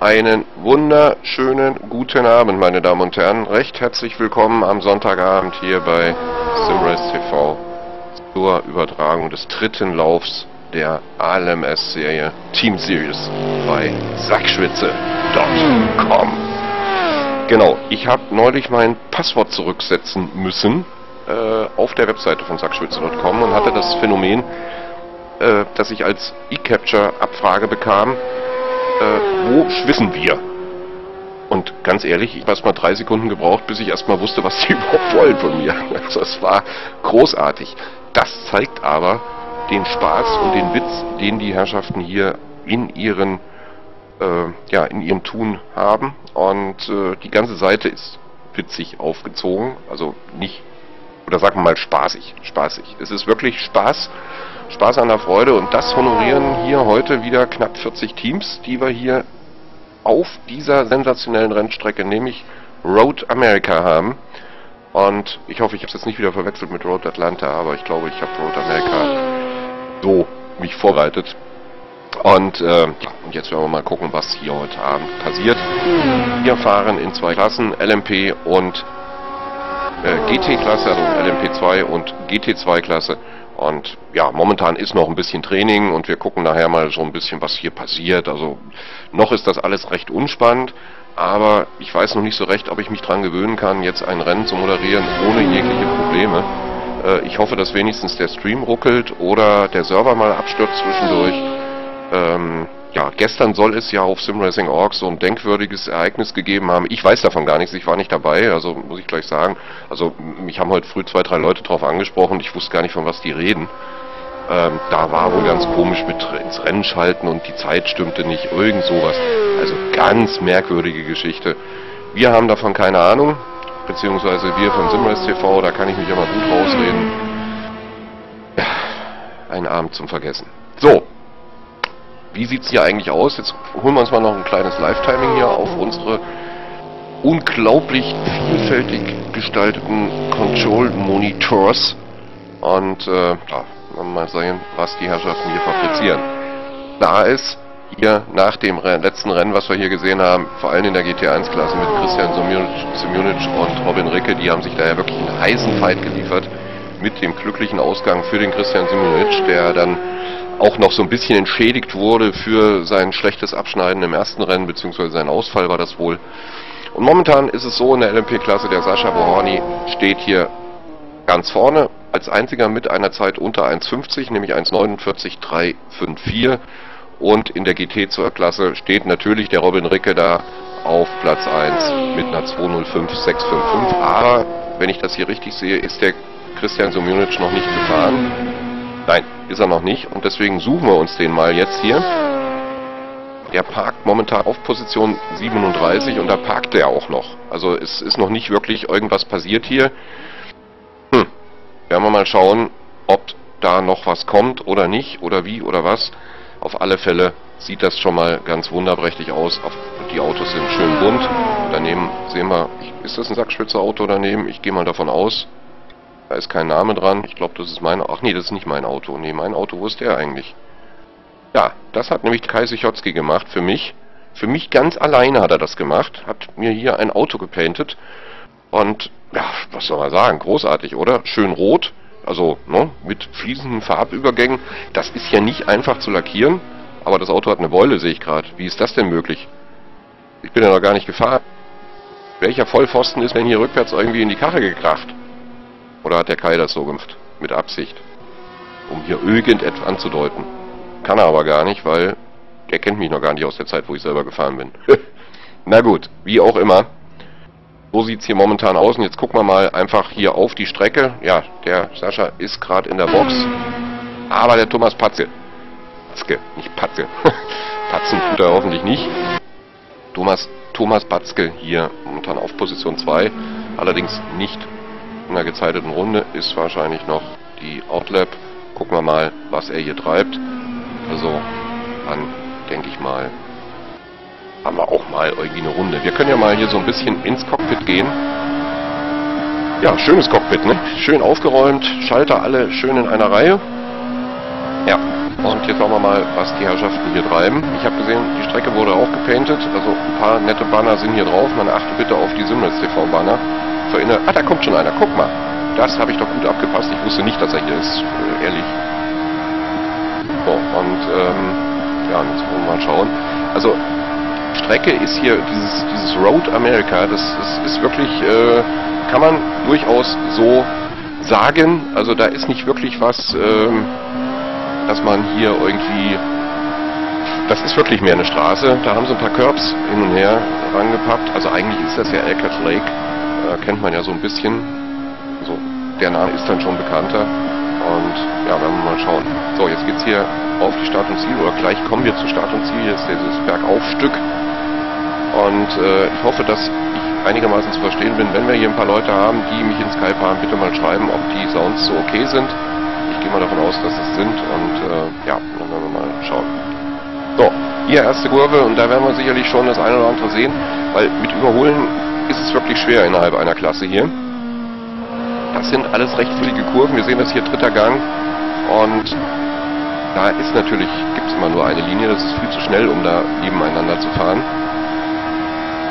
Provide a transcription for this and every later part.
Einen wunderschönen guten Abend, meine Damen und Herren. Recht herzlich willkommen am Sonntagabend hier bei Simrace TV zur Übertragung des dritten Laufs der ALMS-Serie Team Series bei Sackschwitze.com. Genau, ich habe neulich mein Passwort zurücksetzen müssen äh, auf der Webseite von Sackschwitze.com und hatte das Phänomen, äh, dass ich als eCapture-Abfrage bekam, wo schwissen wir? Und ganz ehrlich, ich habe erst mal drei Sekunden gebraucht, bis ich erstmal wusste, was sie überhaupt wollen von mir. Also es war großartig. Das zeigt aber den Spaß und den Witz, den die Herrschaften hier in ihren äh, ja, in ihrem Tun haben. Und äh, die ganze Seite ist witzig aufgezogen. Also nicht, oder sagen wir mal spaßig. Spaßig. Es ist wirklich Spaß. Spaß an der Freude und das honorieren hier heute wieder knapp 40 Teams, die wir hier auf dieser sensationellen Rennstrecke, nämlich Road America haben. Und ich hoffe, ich habe es jetzt nicht wieder verwechselt mit Road Atlanta, aber ich glaube, ich habe Road America so mich vorbereitet. Und äh, und jetzt werden wir mal gucken, was hier heute Abend passiert. Wir fahren in zwei Klassen, LMP und äh, GT-Klasse, also LMP2 und GT2-Klasse. Und ja, momentan ist noch ein bisschen Training und wir gucken nachher mal so ein bisschen, was hier passiert. Also noch ist das alles recht unspannend, aber ich weiß noch nicht so recht, ob ich mich dran gewöhnen kann, jetzt ein Rennen zu moderieren ohne jegliche Probleme. Äh, ich hoffe, dass wenigstens der Stream ruckelt oder der Server mal abstürzt zwischendurch. Ähm, ja, gestern soll es ja auf SimRacing.org so ein denkwürdiges Ereignis gegeben haben. Ich weiß davon gar nichts, ich war nicht dabei, also muss ich gleich sagen. Also mich haben heute früh zwei, drei Leute drauf angesprochen, ich wusste gar nicht, von was die reden. Ähm, da war wohl ganz komisch mit ins Rennen schalten und die Zeit stimmte nicht, irgend sowas. Also ganz merkwürdige Geschichte. Wir haben davon keine Ahnung, beziehungsweise wir von Simrace TV, da kann ich mich immer gut rausreden. Ja, ein Abend zum Vergessen. So, wie sieht es hier eigentlich aus? Jetzt holen wir uns mal noch ein kleines Live-Timing hier auf unsere unglaublich vielfältig gestalteten Control-Monitors. Und äh, ja, mal sehen, was die Herrschaften hier fabrizieren. Da ist hier nach dem letzten Rennen, was wir hier gesehen haben, vor allem in der GT1-Klasse mit Christian Simunic und Robin Ricke, die haben sich daher wirklich einen heißen Fight geliefert mit dem glücklichen Ausgang für den Christian Simunic, der dann auch noch so ein bisschen entschädigt wurde für sein schlechtes Abschneiden im ersten Rennen, beziehungsweise sein Ausfall war das wohl. Und momentan ist es so in der LMP-Klasse, der Sascha Bohorny steht hier ganz vorne, als einziger mit einer Zeit unter 1,50, nämlich 1,49,354. Und in der GT-Klasse steht natürlich der Robin Ricke da auf Platz 1 mit einer 205,655. Aber, wenn ich das hier richtig sehe, ist der Christian Somunic noch nicht gefahren. Nein, ist er noch nicht und deswegen suchen wir uns den mal jetzt hier. Der parkt momentan auf Position 37 und da parkt er auch noch. Also es ist noch nicht wirklich irgendwas passiert hier. Hm, werden wir mal schauen, ob da noch was kommt oder nicht oder wie oder was. Auf alle Fälle sieht das schon mal ganz wunderprächtig aus. Die Autos sind schön bunt. Daneben sehen wir, ist das ein Sackschwitzer Auto daneben? Ich gehe mal davon aus. Da ist kein Name dran. Ich glaube, das ist mein... Ach nee, das ist nicht mein Auto. Nee, mein Auto, wo ist der eigentlich? Ja, das hat nämlich Kai Sichotski gemacht für mich. Für mich ganz alleine hat er das gemacht. Hat mir hier ein Auto gepainted. Und, ja, was soll man sagen? Großartig, oder? Schön rot. Also, ne, mit fließenden Farbübergängen. Das ist ja nicht einfach zu lackieren. Aber das Auto hat eine Beule, sehe ich gerade. Wie ist das denn möglich? Ich bin ja noch gar nicht gefahren. Welcher Vollpfosten ist denn hier rückwärts irgendwie in die Karre gekracht? Oder hat der Kai das so gemacht? Mit Absicht. Um hier irgendetwas anzudeuten. Kann er aber gar nicht, weil der kennt mich noch gar nicht aus der Zeit, wo ich selber gefahren bin. Na gut, wie auch immer. So sieht es hier momentan aus. Und jetzt gucken wir mal einfach hier auf die Strecke. Ja, der Sascha ist gerade in der Box. Aber der Thomas Patze. Patzke, nicht Patze. Patzen tut er hoffentlich nicht. Thomas, Thomas Batzke hier momentan auf Position 2. Allerdings nicht in der gezeiteten Runde ist wahrscheinlich noch die Outlap. Gucken wir mal, was er hier treibt. Also, dann denke ich mal, haben wir auch mal irgendwie eine Runde. Wir können ja mal hier so ein bisschen ins Cockpit gehen. Ja, schönes Cockpit, ne? Schön aufgeräumt, Schalter alle schön in einer Reihe. Ja, Und jetzt schauen wir mal, was die Herrschaften hier treiben. Ich habe gesehen, die Strecke wurde auch gepainted. Also ein paar nette Banner sind hier drauf. Man achte bitte auf die Simmels TV Banner. Verinnert. Ah, da kommt schon einer. Guck mal. Das habe ich doch gut abgepasst. Ich wusste nicht, dass er hier ist. Äh, ehrlich. So, und ähm, ja, jetzt wollen wir mal schauen. Also Strecke ist hier dieses, dieses Road America. Das, das ist wirklich, äh, kann man durchaus so sagen. Also da ist nicht wirklich was, ähm, dass man hier irgendwie... Das ist wirklich mehr eine Straße. Da haben sie ein paar Curbs hin und her rangepappt. Also eigentlich ist das ja Elkhart Lake. Äh, kennt man ja so ein bisschen. Also der Name ist dann schon bekannter. Und ja, werden wir mal schauen. So, jetzt geht's hier auf die Start- und Ziel. Oder gleich kommen wir zu Start und Ziel. Jetzt dieses Bergaufstück. Und äh, ich hoffe, dass ich einigermaßen zu verstehen bin. Wenn wir hier ein paar Leute haben, die mich in Skype haben, bitte mal schreiben, ob die Sounds so okay sind. Ich gehe mal davon aus, dass es sind. Und äh, ja, dann werden wir mal schauen. So, hier erste Kurve und da werden wir sicherlich schon das eine oder andere sehen, weil mit Überholen ist es wirklich schwer innerhalb einer Klasse hier. Das sind alles recht füllige Kurven. Wir sehen das hier dritter Gang und da ist natürlich, gibt es immer nur eine Linie, das ist viel zu schnell, um da nebeneinander zu fahren.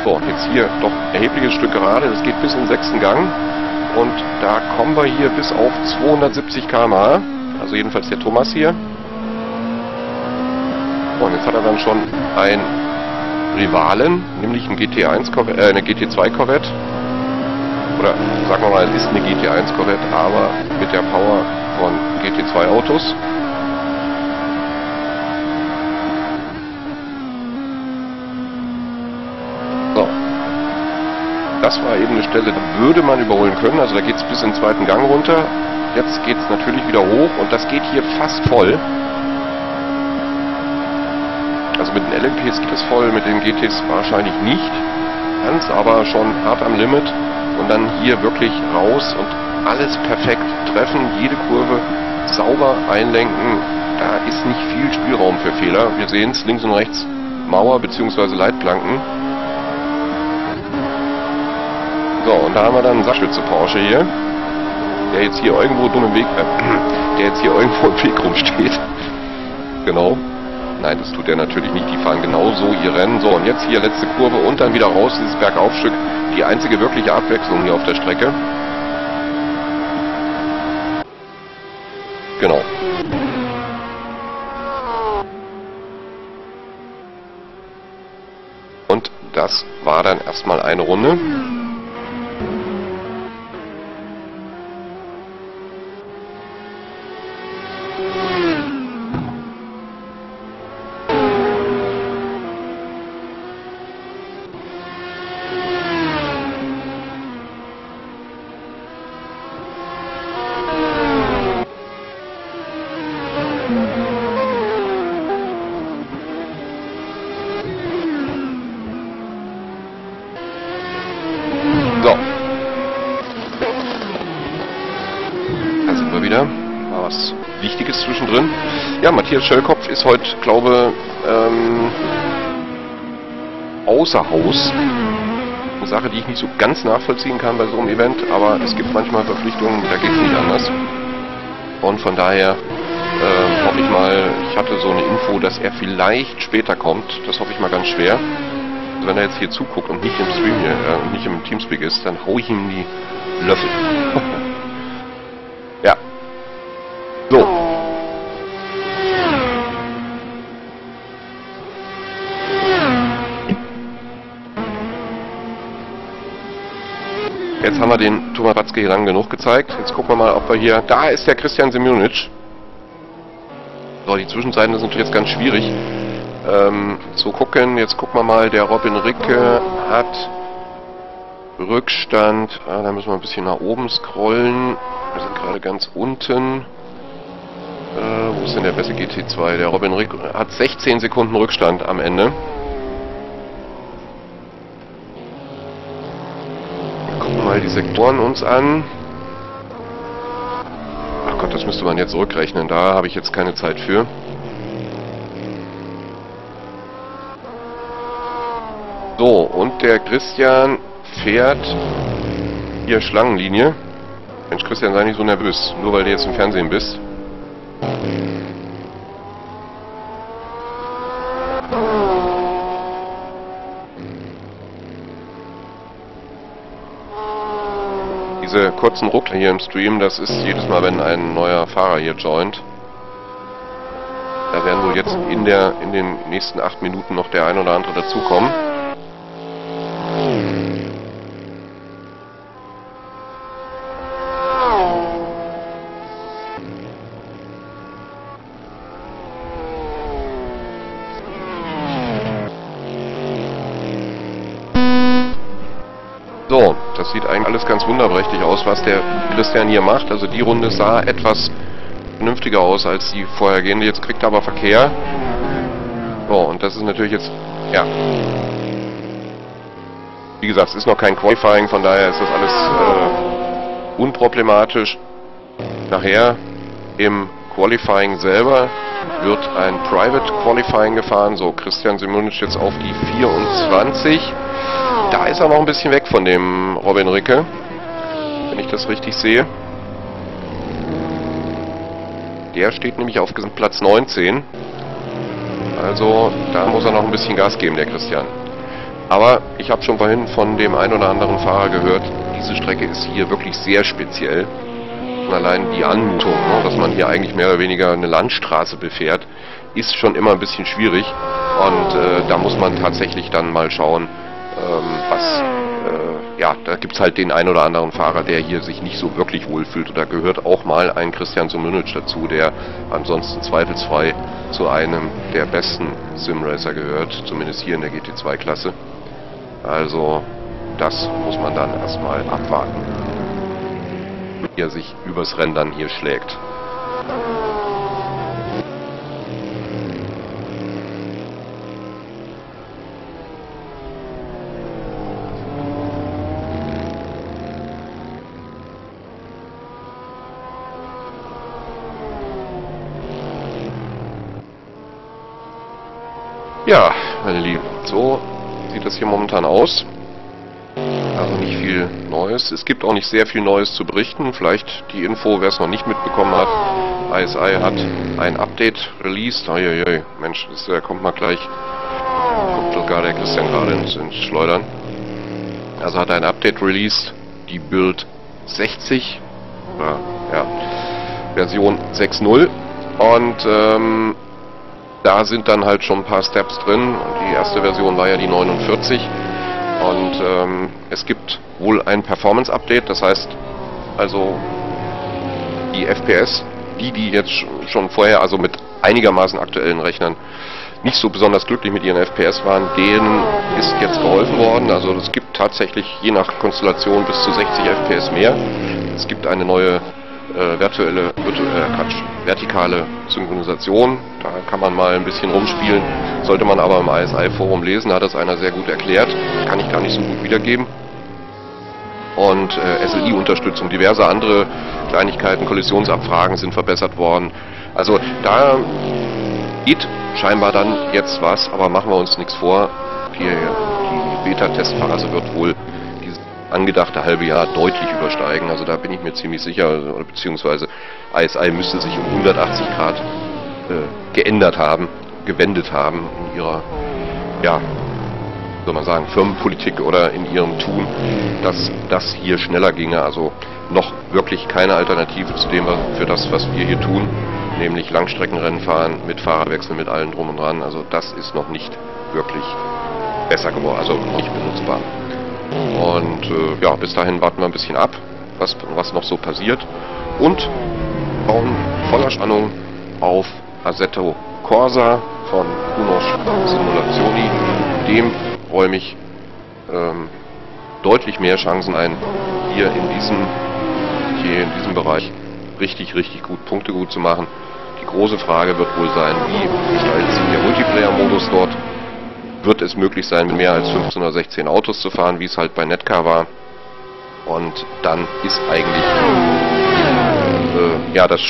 So, jetzt hier doch erhebliches Stück gerade, das geht bis in den sechsten Gang und da kommen wir hier bis auf 270 km/h, also jedenfalls der Thomas hier. Und jetzt hat er dann schon ein Rivalen, nämlich ein GT1 Corvette, äh, eine GT2 Corvette. Oder sagen wir mal, es ist eine GT1 Corvette, aber mit der Power von GT2 Autos. So. Das war eben eine Stelle, da würde man überholen können. Also da geht es bis in den zweiten Gang runter. Jetzt geht es natürlich wieder hoch und das geht hier fast voll. Also mit den LMPs geht es voll, mit den GTs wahrscheinlich nicht. Ganz, aber schon hart am Limit. Und dann hier wirklich raus und alles perfekt treffen, jede Kurve sauber einlenken. Da ist nicht viel Spielraum für Fehler. Wir sehen es links und rechts Mauer bzw. Leitplanken. So, und da haben wir dann einen Sachschwitze Porsche hier, der jetzt hier irgendwo dumm im Weg, äh, der jetzt hier irgendwo im Weg rumsteht. genau. Nein, das tut er natürlich nicht. Die fahren genau so ihr Rennen. So, und jetzt hier letzte Kurve und dann wieder raus, dieses Bergaufstück. Die einzige wirkliche Abwechslung hier auf der Strecke. Genau. Und das war dann erstmal eine Runde. So. Da sind wir wieder. War was Wichtiges zwischendrin. Ja, Matthias Schöllkopf ist heute, glaube ähm, außer Haus. Eine Sache, die ich nicht so ganz nachvollziehen kann bei so einem Event, aber es gibt manchmal Verpflichtungen, da geht es nicht anders. Und von daher äh, hoffe ich mal, ich hatte so eine Info, dass er vielleicht später kommt. Das hoffe ich mal ganz schwer. Also wenn er jetzt hier zuguckt und nicht im Stream hier, äh, nicht im Teamspeak ist, dann hau ich ihm die Löffel. Jetzt haben wir den Thomas Watzke hier lang genug gezeigt. Jetzt gucken wir mal, ob wir hier... Da ist der Christian Semjonic. So, die Zwischenzeiten sind jetzt ganz schwierig ähm, zu gucken. Jetzt gucken wir mal, der Robin Ricke hat Rückstand. Ah, da müssen wir ein bisschen nach oben scrollen. Wir sind gerade ganz unten. Äh, wo ist denn der beste GT2? Der Robin Ricke hat 16 Sekunden Rückstand am Ende. Wir gucken mal die Sektoren uns an. Ach Gott, das müsste man jetzt zurückrechnen. Da habe ich jetzt keine Zeit für. So, und der Christian fährt hier Schlangenlinie. Mensch, Christian, sei nicht so nervös, nur weil du jetzt im Fernsehen bist. Diese kurzen Ruckler hier im Stream, das ist jedes Mal, wenn ein neuer Fahrer hier joint. Da werden wohl jetzt in der in den nächsten acht Minuten noch der ein oder andere dazukommen. Alles ganz wunderprächtig aus, was der Christian hier macht. Also die Runde sah etwas vernünftiger aus als die vorhergehende. Jetzt kriegt er aber Verkehr. So, und das ist natürlich jetzt, ja. Wie gesagt, es ist noch kein Qualifying, von daher ist das alles äh, unproblematisch. Nachher im Qualifying selber wird ein Private Qualifying gefahren. So, Christian Simonic jetzt auf die 24. Da ist er noch ein bisschen weg von dem Robin Ricke, wenn ich das richtig sehe. Der steht nämlich auf Platz 19. Also da muss er noch ein bisschen Gas geben, der Christian. Aber ich habe schon vorhin von dem einen oder anderen Fahrer gehört, diese Strecke ist hier wirklich sehr speziell. Und allein die Anmutung, ne, dass man hier eigentlich mehr oder weniger eine Landstraße befährt, ist schon immer ein bisschen schwierig. Und äh, da muss man tatsächlich dann mal schauen, ähm, was, äh, ja, da gibt es halt den einen oder anderen Fahrer, der hier sich nicht so wirklich wohlfühlt. Und da gehört auch mal ein Christian Suminic dazu, der ansonsten zweifelsfrei zu einem der besten Simracer gehört, zumindest hier in der GT2-Klasse. Also, das muss man dann erstmal abwarten, wie er sich übers Rennen dann hier schlägt. Ja, meine Lieben, so sieht das hier momentan aus. Also nicht viel Neues. Es gibt auch nicht sehr viel Neues zu berichten. Vielleicht die Info, wer es noch nicht mitbekommen hat. ISI hat ein Update released. Uiuiui, Mensch, das äh, kommt mal gleich. Kommt sogar der Christian gerade ins, ins Schleudern. Also hat ein Update released. Die Build 60. Oder, ja, Version 6.0. Und ähm, da sind dann halt schon ein paar Steps drin. Die erste Version war ja die 49 und ähm, es gibt wohl ein Performance-Update, das heißt also die FPS, die die jetzt schon vorher, also mit einigermaßen aktuellen Rechnern, nicht so besonders glücklich mit ihren FPS waren, denen ist jetzt geholfen worden. Also es gibt tatsächlich je nach Konstellation bis zu 60 FPS mehr. Es gibt eine neue äh, virtuelle, virtu äh, Quatsch, vertikale Synchronisation. Da kann man mal ein bisschen rumspielen. Sollte man aber im ISI-Forum lesen, hat das einer sehr gut erklärt. Kann ich gar nicht so gut wiedergeben. Und äh, SLI-Unterstützung, diverse andere Kleinigkeiten, Kollisionsabfragen sind verbessert worden. Also da geht scheinbar dann jetzt was, aber machen wir uns nichts vor. Hier, die Beta-Testphase wird wohl angedachte halbe Jahr deutlich übersteigen. Also da bin ich mir ziemlich sicher, beziehungsweise ISI müsste sich um 180 Grad äh, geändert haben, gewendet haben in ihrer, ja, soll man sagen, Firmenpolitik oder in ihrem Tun, dass das hier schneller ginge. Also noch wirklich keine Alternative zu dem, für das, was wir hier tun, nämlich Langstreckenrennen fahren, mit Fahrerwechsel, mit allen drum und dran. Also das ist noch nicht wirklich besser geworden, also nicht benutzbar. Und äh, ja, bis dahin warten wir ein bisschen ab, was, was noch so passiert. Und bauen voller Spannung auf Assetto Corsa von Kunosch Simulazioni. Dem räume ich ähm, deutlich mehr Chancen ein, hier in diesem, hier in diesem Bereich richtig, richtig gut Punkte gut zu machen. Die große Frage wird wohl sein, wie gestaltet sich der Multiplayer-Modus dort wird es möglich sein, mit mehr als 15 oder 16 Autos zu fahren, wie es halt bei Netcar war. Und dann ist eigentlich, äh, ja, das,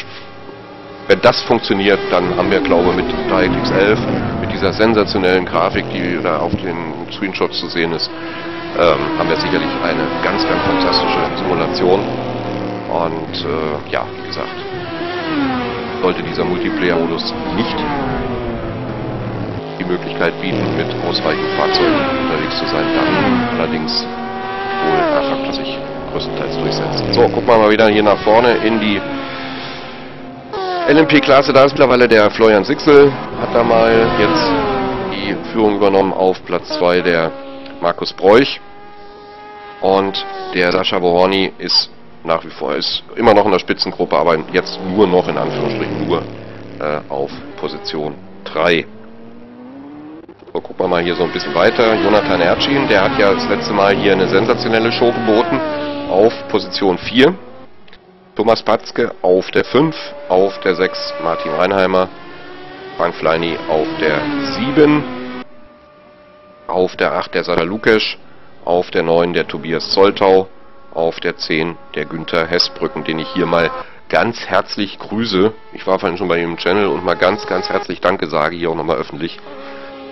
wenn das funktioniert, dann haben wir, glaube ich, mit 3XL, mit dieser sensationellen Grafik, die da auf den Screenshots zu sehen ist, ähm, haben wir sicherlich eine ganz, ganz fantastische Simulation. Und äh, ja, wie gesagt, sollte dieser Multiplayer-Modus nicht die Möglichkeit bieten, mit ausreichend Fahrzeugen unterwegs zu sein, dann allerdings wohl erfolgt sich größtenteils durchsetzt. So, gucken wir mal wieder hier nach vorne in die LMP-Klasse. Da ist mittlerweile der Florian Sixel, hat da mal jetzt die Führung übernommen auf Platz 2 der Markus Bräuch. Und der Sascha Bohorny ist nach wie vor, ist immer noch in der Spitzengruppe, aber jetzt nur noch in Anführungsstrichen nur äh, auf Position 3. So, gucken wir mal hier so ein bisschen weiter. Jonathan Ercin, der hat ja das letzte Mal hier eine sensationelle Show geboten auf Position 4. Thomas Patzke auf der 5, auf der 6 Martin Reinheimer, Frank Fleini auf der 7, auf der 8 der Sascha Lukesch, auf der 9 der Tobias Zolltau, auf der 10 der Günther Hessbrücken, den ich hier mal ganz herzlich grüße. Ich war vorhin schon bei ihm im Channel und mal ganz, ganz herzlich Danke sage, hier auch nochmal öffentlich.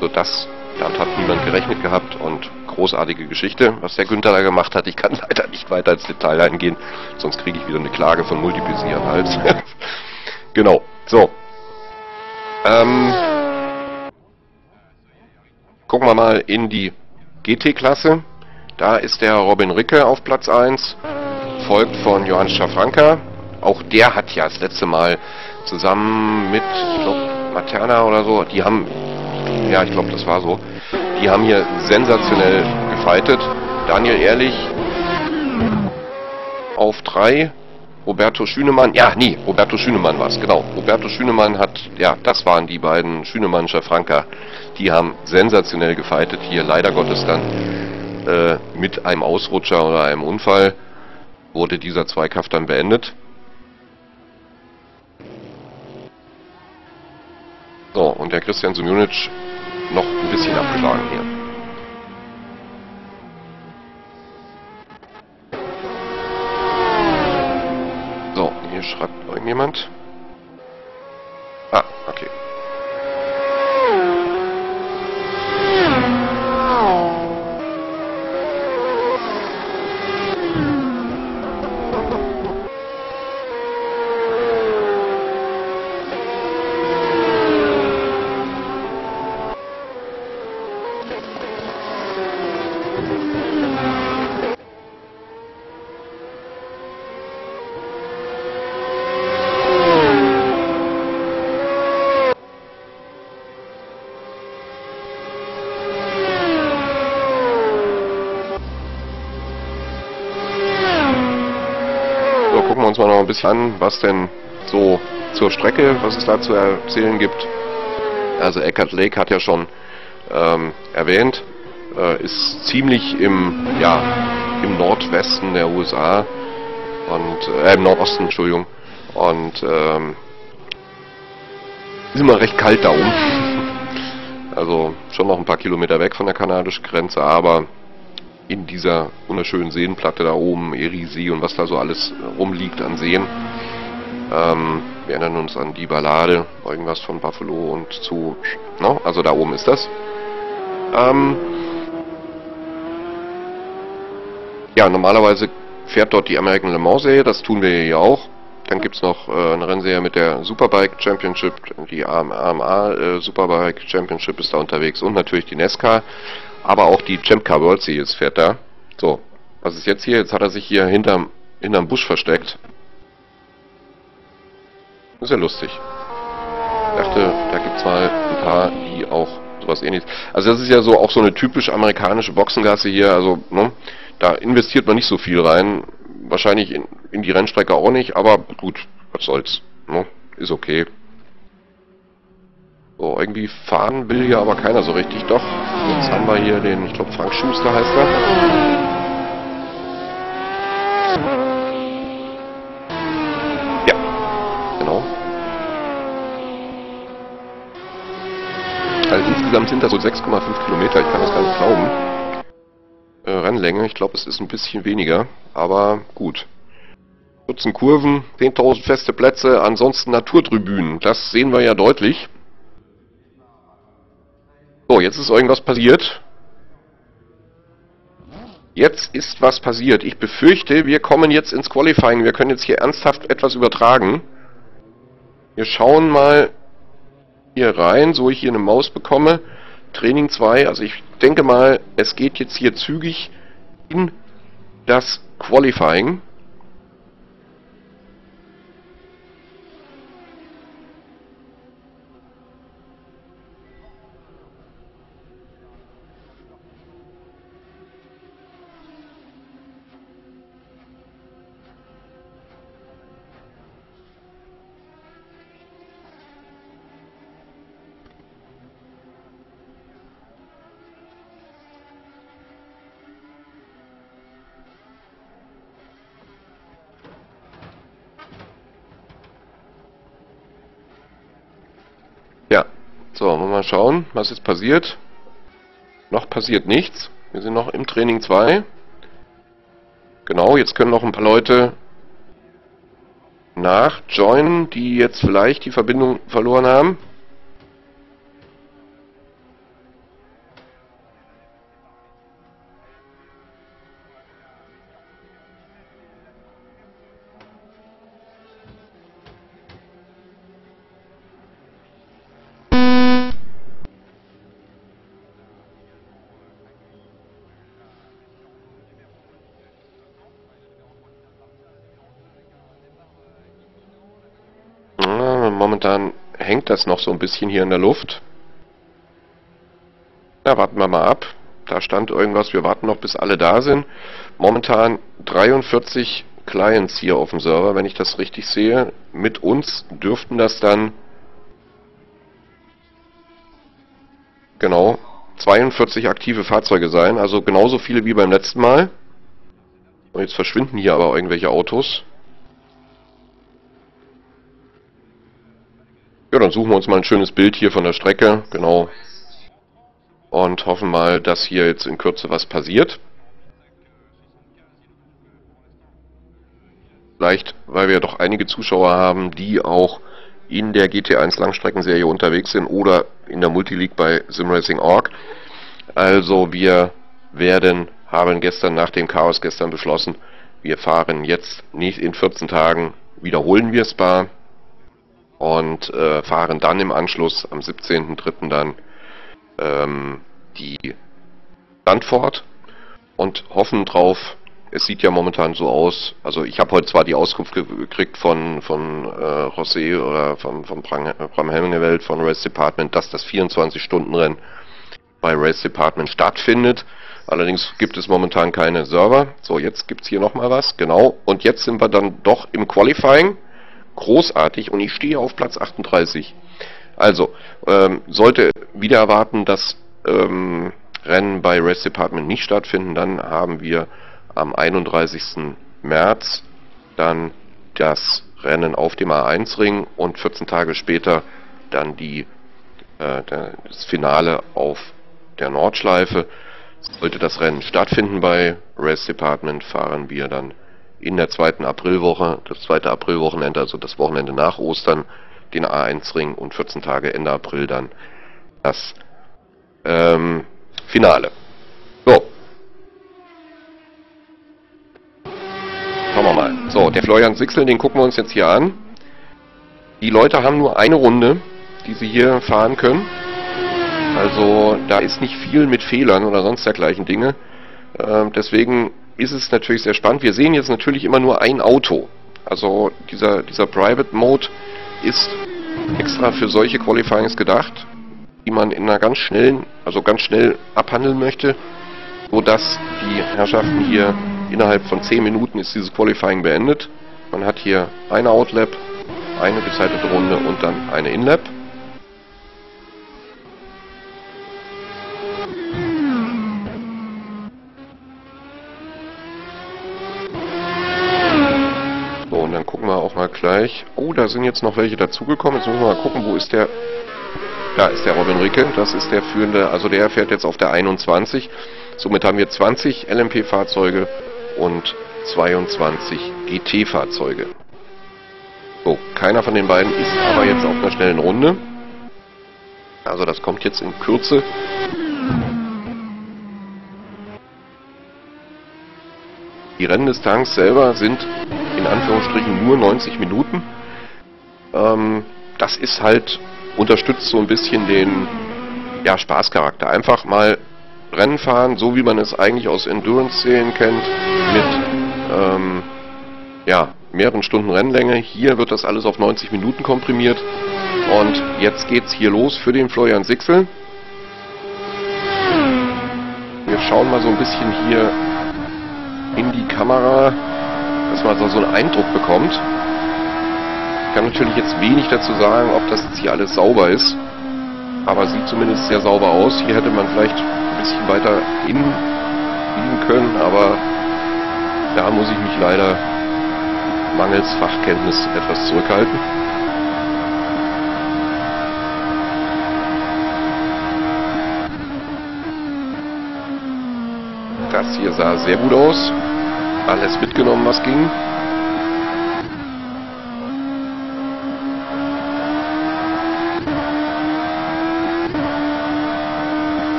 So das, damit hat niemand gerechnet gehabt und großartige Geschichte, was der Günther da gemacht hat. Ich kann leider nicht weiter ins Detail eingehen, sonst kriege ich wieder eine Klage von Multiplicity am Hals. genau, so. Ähm, gucken wir mal in die GT-Klasse. Da ist der Robin Ricke auf Platz 1, folgt von Johann Schafranka. Auch der hat ja das letzte Mal zusammen mit, ich glaube, Materna oder so, die haben, ja, ich glaube, das war so, die haben hier sensationell gefightet. Daniel Ehrlich auf 3, Roberto Schünemann, ja, nee, Roberto Schünemann war es, genau. Roberto Schünemann hat, ja, das waren die beiden, Schünemann, Schafranka, die haben sensationell gefightet. Hier leider Gottes dann äh, mit einem Ausrutscher oder einem Unfall wurde dieser Zweikampf dann beendet. So, und der Christian Sumjunic noch ein bisschen abgeschlagen hier. So, hier schreibt irgendjemand. Ein an, was denn so zur Strecke, was es da zu erzählen gibt. Also Eckert Lake hat ja schon ähm, erwähnt, äh, ist ziemlich im, ja, im Nordwesten der USA und äh, im Nordosten, Entschuldigung. Und ähm, ist immer recht kalt da oben. also schon noch ein paar Kilometer weg von der kanadischen Grenze, aber in dieser wunderschönen Seenplatte da oben, Erie und was da so alles rumliegt an Seen. Ähm, wir erinnern uns an die Ballade, irgendwas von Buffalo und zu, no, also da oben ist das. Ähm, ja, normalerweise fährt dort die American Le Mans Serie, das tun wir hier auch. Dann gibt es noch äh, eine Rennserie mit der Superbike Championship, die AMA äh, Superbike Championship ist da unterwegs und natürlich die NESCA. Aber auch die Champ Car World Series fährt da. So, was ist jetzt hier? Jetzt hat er sich hier hinterm, hinterm Busch versteckt. ist ja lustig. Ich dachte, da gibt es mal ein paar, die auch sowas ähnliches. Also das ist ja so auch so eine typisch amerikanische Boxengasse hier. Also, ne, da investiert man nicht so viel rein. Wahrscheinlich in, in die Rennstrecke auch nicht, aber gut, was soll's. Ne? Ist okay. So, irgendwie fahren will hier aber keiner so richtig. Doch, jetzt haben wir hier den, ich glaube Frank Schuster heißt er. Ja, genau. Also insgesamt sind das so 6,5 Kilometer, ich kann das gar nicht glauben. Äh, Rennlänge, ich glaube es ist ein bisschen weniger, aber gut. 14 Kurven, 10.000 feste Plätze, ansonsten Naturtribünen. Das sehen wir ja deutlich. So, jetzt ist irgendwas passiert. Jetzt ist was passiert. Ich befürchte, wir kommen jetzt ins Qualifying. Wir können jetzt hier ernsthaft etwas übertragen. Wir schauen mal hier rein, so ich hier eine Maus bekomme. Training 2, also ich denke mal, es geht jetzt hier zügig in das Qualifying. So, mal schauen, was jetzt passiert. Noch passiert nichts. Wir sind noch im Training 2. Genau, jetzt können noch ein paar Leute nachjoinen, die jetzt vielleicht die Verbindung verloren haben. Das noch so ein bisschen hier in der Luft. Na, warten wir mal ab. Da stand irgendwas, wir warten noch bis alle da sind. Momentan 43 Clients hier auf dem Server, wenn ich das richtig sehe. Mit uns dürften das dann genau 42 aktive Fahrzeuge sein, also genauso viele wie beim letzten Mal. Und jetzt verschwinden hier aber irgendwelche Autos. Ja, dann suchen wir uns mal ein schönes Bild hier von der Strecke, genau. Und hoffen mal, dass hier jetzt in Kürze was passiert. Vielleicht, weil wir doch einige Zuschauer haben, die auch in der GT1 Langstreckenserie unterwegs sind oder in der Multileague bei SimRacing.org. Also wir werden, haben gestern nach dem Chaos gestern beschlossen, wir fahren jetzt nicht in 14 Tagen, wiederholen wir Spa und äh, fahren dann im Anschluss am 17.03. dann ähm, die Landfort und hoffen drauf, es sieht ja momentan so aus, also ich habe heute zwar die Auskunft gekriegt von, von äh, José oder von, von Bram, Bram Hemmingewelt von Race Department, dass das 24-Stunden-Rennen bei Race Department stattfindet. Allerdings gibt es momentan keine Server. So, jetzt gibt es hier nochmal was, genau. Und jetzt sind wir dann doch im Qualifying großartig und ich stehe auf Platz 38. Also, ähm, sollte wieder erwarten, dass ähm, Rennen bei Race Department nicht stattfinden, dann haben wir am 31. März dann das Rennen auf dem A1-Ring und 14 Tage später dann die, äh, das Finale auf der Nordschleife. Sollte das Rennen stattfinden bei Race Department, fahren wir dann in der zweiten Aprilwoche, das zweite Aprilwochenende, also das Wochenende nach Ostern, den A1-Ring und 14 Tage Ende April dann das ähm, Finale. So. Schauen wir mal. So, der Florian Sixel, den gucken wir uns jetzt hier an. Die Leute haben nur eine Runde, die sie hier fahren können. Also da ist nicht viel mit Fehlern oder sonst dergleichen Dinge. Ähm, deswegen ist es natürlich sehr spannend. Wir sehen jetzt natürlich immer nur ein Auto. Also dieser, dieser Private Mode ist extra für solche Qualifyings gedacht, die man in einer ganz schnellen, also ganz schnell abhandeln möchte, so dass die Herrschaften hier innerhalb von 10 Minuten ist dieses Qualifying beendet. Man hat hier eine Outlap, eine gezeitete Runde und dann eine Inlap. mal gleich. Oh, da sind jetzt noch welche dazugekommen. Jetzt müssen wir mal gucken, wo ist der... Da ist der Robin Ricke. Das ist der führende... Also der fährt jetzt auf der 21. Somit haben wir 20 LMP-Fahrzeuge und 22 GT-Fahrzeuge. So, keiner von den beiden ist aber jetzt auf einer schnellen Runde. Also das kommt jetzt in Kürze. Die Renndistanz selber sind in Anführungsstrichen nur 90 Minuten. Ähm, das ist halt, unterstützt so ein bisschen den ja, Spaßcharakter. Einfach mal Rennen fahren, so wie man es eigentlich aus Endurance-Serien kennt, mit ähm, ja, mehreren Stunden Rennlänge. Hier wird das alles auf 90 Minuten komprimiert. Und jetzt geht's hier los für den Florian Sixel. Wir schauen mal so ein bisschen hier in die Kamera, dass man so einen Eindruck bekommt. Ich kann natürlich jetzt wenig dazu sagen, ob das jetzt hier alles sauber ist. Aber sieht zumindest sehr sauber aus. Hier hätte man vielleicht ein bisschen weiter innen liegen können, aber da muss ich mich leider mangels Fachkenntnis etwas zurückhalten. Das hier sah sehr gut aus. Alles mitgenommen, was ging.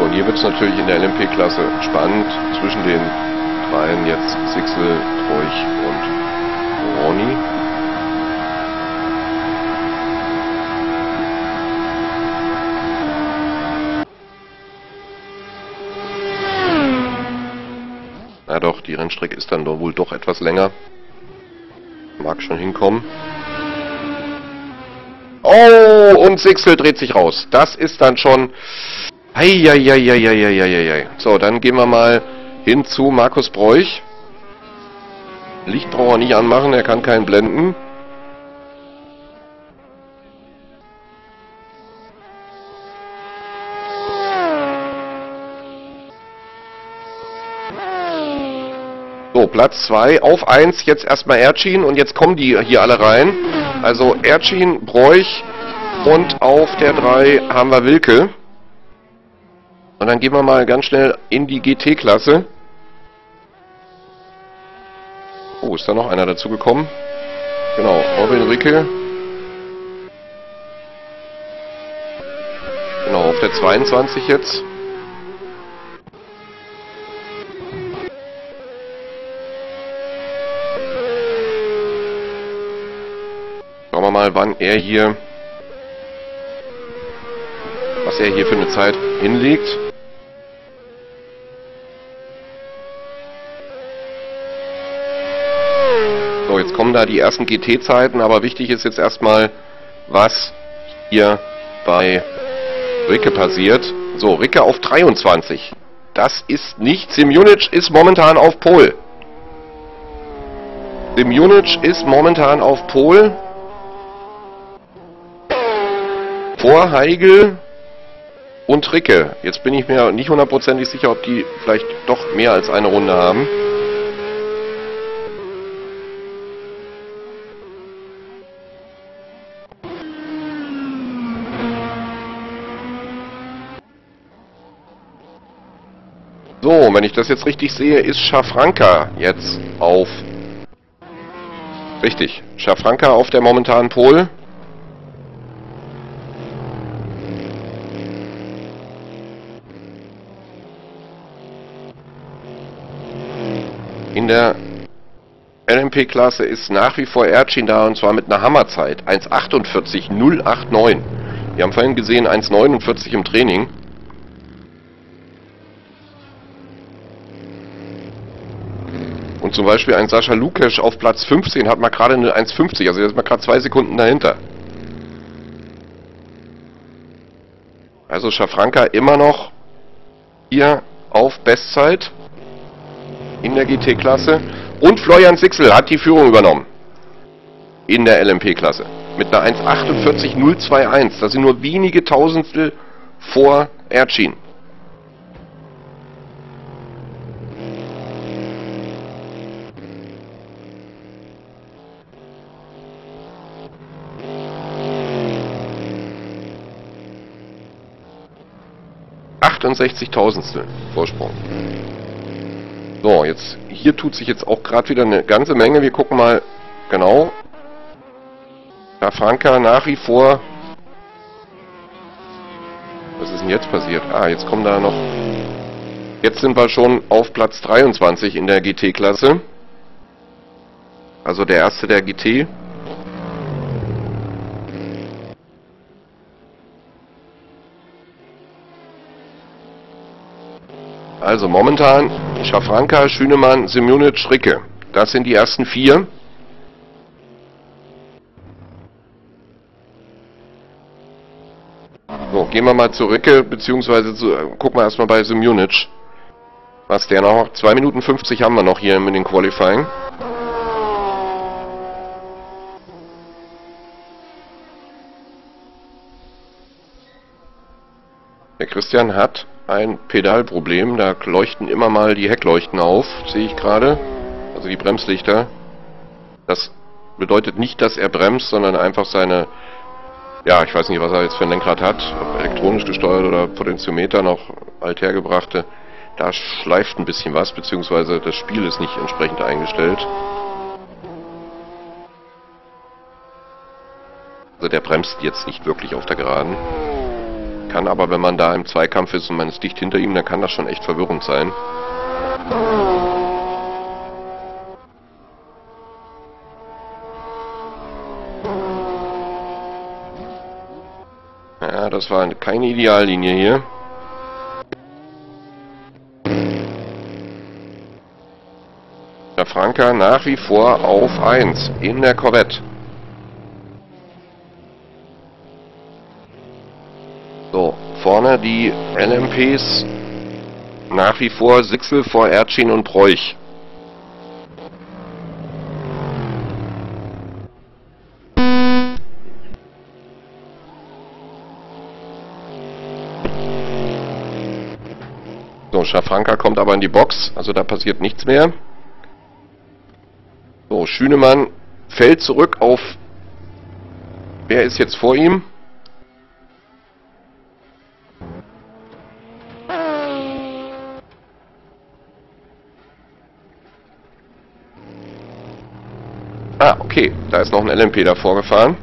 Und hier wird es natürlich in der LMP-Klasse spannend zwischen den dreien jetzt Sixel, Troich und Ronny. Na doch, die Rennstrecke ist dann doch wohl doch etwas länger. Mag schon hinkommen. Oh, und Sixel dreht sich raus. Das ist dann schon... Eieieiei. So, dann gehen wir mal hin zu Markus Bräuch. Licht braucht er nicht anmachen, er kann keinen blenden. So, Platz 2 auf 1, jetzt erstmal Ercin und jetzt kommen die hier alle rein. Also Ercin, Bräuch und auf der 3 haben wir Wilke. Und dann gehen wir mal ganz schnell in die GT-Klasse. Oh, ist da noch einer dazugekommen? Genau, Orwin Ricke. Genau, auf der 22 jetzt. Schauen wir mal, wann er hier... Was er hier für eine Zeit hinlegt. So, jetzt kommen da die ersten GT-Zeiten, aber wichtig ist jetzt erstmal, was hier bei Ricke passiert. So, Ricke auf 23. Das ist nicht... Simjunic ist momentan auf Pol. Simjunic ist momentan auf Pol. Vor Heigel und Ricke. Jetzt bin ich mir nicht hundertprozentig sicher, ob die vielleicht doch mehr als eine Runde haben. So, wenn ich das jetzt richtig sehe, ist Schafranka jetzt auf... Richtig, Schafranka auf der momentanen Pol. In der LMP-Klasse ist nach wie vor Ercin da und zwar mit einer Hammerzeit. 1.48.089. Wir haben vorhin gesehen 1.49 im Training. Zum Beispiel ein Sascha Lukesch auf Platz 15 hat mal gerade eine 1,50, also der ist mal gerade zwei Sekunden dahinter. Also Schafranka immer noch hier auf Bestzeit in der GT-Klasse. Und Florian Sixel hat die Führung übernommen in der LMP-Klasse mit einer 1,48,021. Das sind nur wenige Tausendstel vor Ercin. 68 Tausendstel Vorsprung. So, jetzt hier tut sich jetzt auch gerade wieder eine ganze Menge. Wir gucken mal genau. Herr Franka nach wie vor. Was ist denn jetzt passiert? Ah, jetzt kommen da noch. Jetzt sind wir schon auf Platz 23 in der GT-Klasse. Also der erste der GT. Also momentan Schafranka, Schünemann, Simunic, Schricke. Das sind die ersten vier. So, gehen wir mal zu Ricke, beziehungsweise zu, äh, gucken wir erstmal bei Simunic. Was der noch? 2 Minuten 50 haben wir noch hier mit den Qualifying. Der Christian hat ein Pedalproblem. Da leuchten immer mal die Heckleuchten auf, sehe ich gerade. Also die Bremslichter. Das bedeutet nicht, dass er bremst, sondern einfach seine... Ja, ich weiß nicht, was er jetzt für ein Lenkrad hat. Ob elektronisch gesteuert oder Potentiometer noch althergebrachte. Da schleift ein bisschen was, beziehungsweise das Spiel ist nicht entsprechend eingestellt. Also der bremst jetzt nicht wirklich auf der Geraden. Kann aber, wenn man da im Zweikampf ist und man ist dicht hinter ihm, dann kann das schon echt verwirrend sein. Ja, das war keine Ideallinie hier. Der Franka nach wie vor auf 1 in der Corvette. So, vorne die LMPs nach wie vor Sixel vor Erdschien und Bräuch. So, Schafranka kommt aber in die Box, also da passiert nichts mehr. So, Schünemann fällt zurück auf... Wer ist jetzt vor ihm? Ah, Da ist noch ein LMP davor gefahren.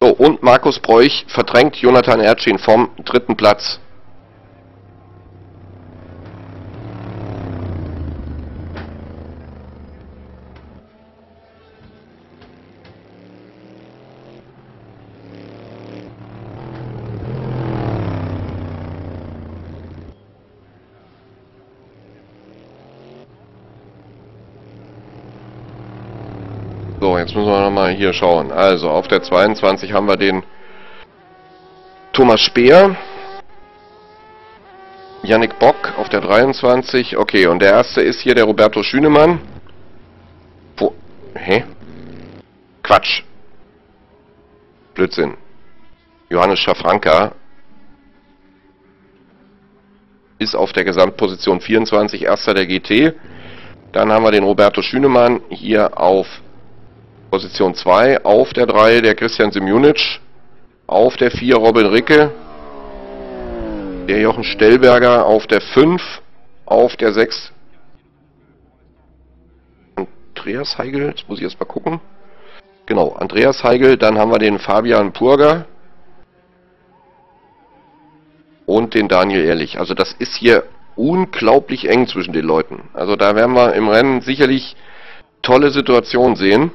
So, und Markus Bräuch verdrängt Jonathan Erdschin vom dritten Platz. So, jetzt müssen wir nochmal hier schauen. Also, auf der 22 haben wir den Thomas Speer. Yannick Bock auf der 23. Okay, und der erste ist hier der Roberto Schünemann. Wo? Hä? Quatsch. Blödsinn. Johannes Schafranka ist auf der Gesamtposition 24, erster der GT. Dann haben wir den Roberto Schünemann hier auf Position 2, auf der 3 der Christian Simjunic, auf der 4 Robin Ricke, der Jochen Stellberger auf der 5, auf der 6 Andreas Heigel, jetzt muss ich erst mal gucken. Genau, Andreas Heigel, dann haben wir den Fabian Purger und den Daniel Ehrlich. Also das ist hier unglaublich eng zwischen den Leuten. Also da werden wir im Rennen sicherlich tolle Situationen sehen.